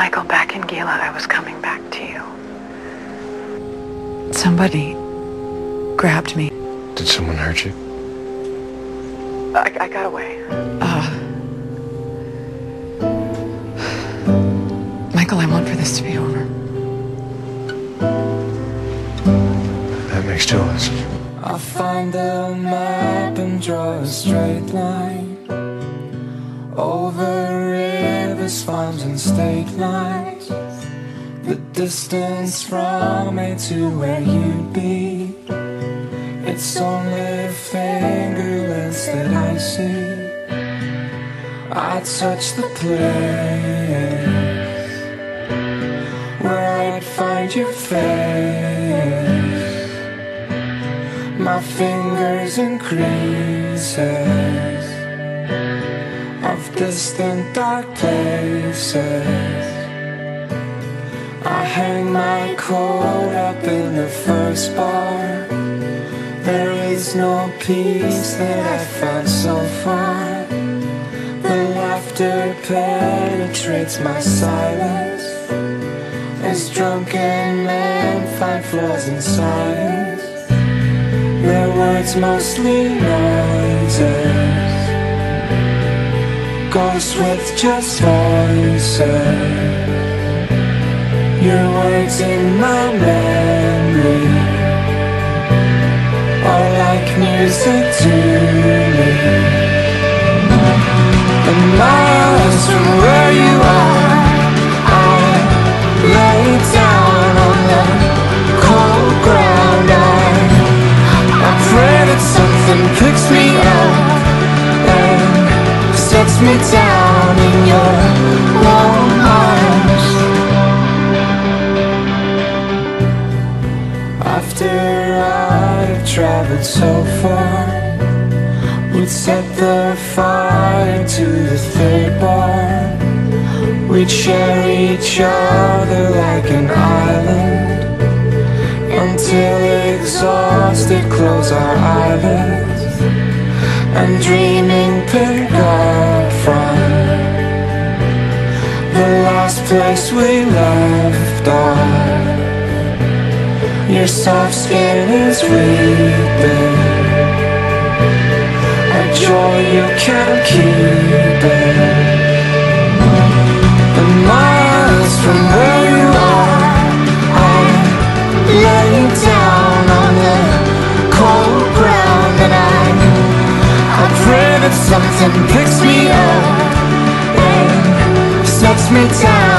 Michael, back in Gila, I was coming back to you. Somebody grabbed me. Did someone hurt you? I, I got away. Uh, Michael, I want for this to be over. That makes two of us. I'll find the map and draw a straight line Over rivers, farms and state lines. The distance from me to where you'd be. It's only fingerless that I see. I touch the place Where I'd find your face. My fingers in creases of distant dark places. I hang my coat up in the first bar. There is no peace that I've found so far. The laughter penetrates my silence as drunken men find flaws in science. Their words mostly noises Ghosts with just voices Your words in my memory Are like music to me. And miles from me down in your warm arms. After I've traveled so far We'd set the fire to the third bar. We'd share each other like an island Until exhausted close our eyelids. And dreaming pick up place we left off. Your soft skin is weeping. A joy you can't keep it. And miles from where you are I lay down on the cold ground And I, I pray that something picks me up And sets me down